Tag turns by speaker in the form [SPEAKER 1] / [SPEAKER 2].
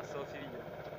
[SPEAKER 1] abração, filhinha.